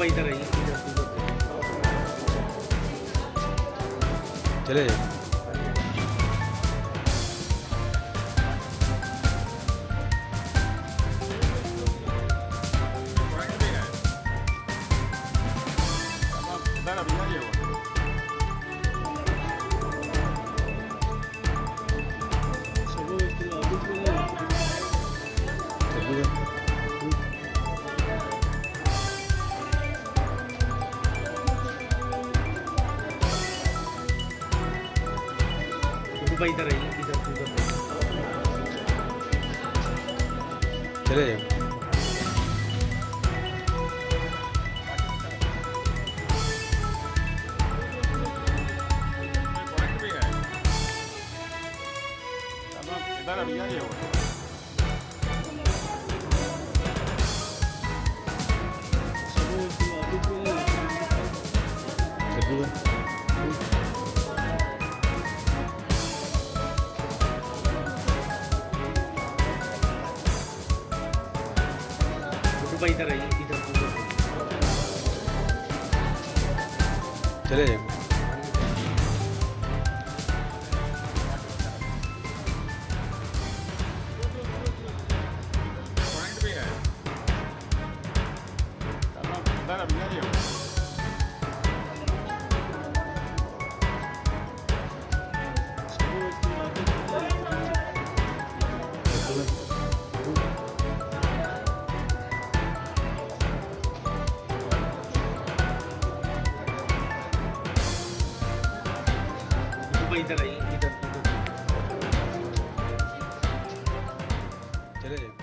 भाई इधर आइए इधर इधर चले जाइए पॉइंट भी है भाई इधर है इधर उधर चले है इधर अभी आइए वो इधर इधर चले। जाइए इधर आइए इधर चले।